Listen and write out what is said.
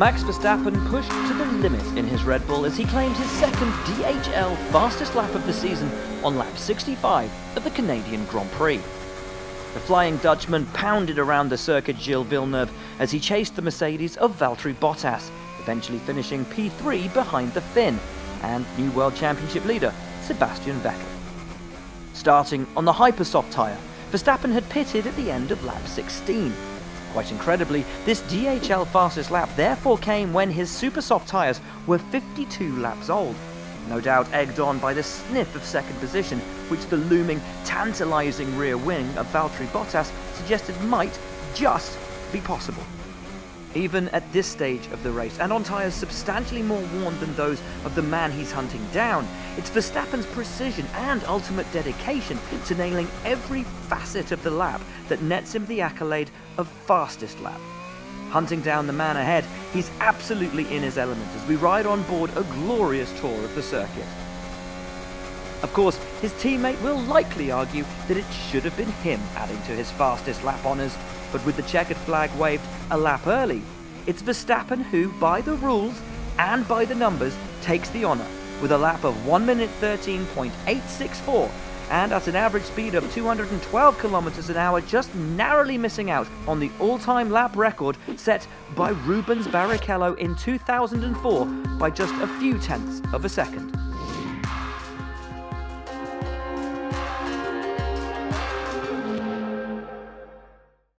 Max Verstappen pushed to the limit in his Red Bull as he claimed his second DHL fastest lap of the season on lap 65 of the Canadian Grand Prix. The Flying Dutchman pounded around the circuit Gilles Villeneuve as he chased the Mercedes of Valtteri Bottas, eventually finishing P3 behind the Finn and new World Championship leader Sebastian Vettel. Starting on the Hypersoft tyre, Verstappen had pitted at the end of lap 16 Quite incredibly, this DHL fastest lap therefore came when his super soft tyres were 52 laps old. No doubt egged on by the sniff of second position, which the looming, tantalising rear wing of Valtteri Bottas suggested might just be possible. Even at this stage of the race, and on tyres substantially more worn than those of the man he's hunting down, it's Verstappen's precision and ultimate dedication to nailing every facet of the lap that nets him the accolade of fastest lap. Hunting down the man ahead, he's absolutely in his element as we ride on board a glorious tour of the circuit. Of course, his teammate will likely argue that it should have been him adding to his fastest lap honours, but with the checkered flag waved a lap early, it's Verstappen who, by the rules and by the numbers, takes the honour with a lap of 1 minute 13.864 and at an average speed of 212 kilometers an hour, just narrowly missing out on the all-time lap record set by Rubens Barrichello in 2004 by just a few tenths of a second.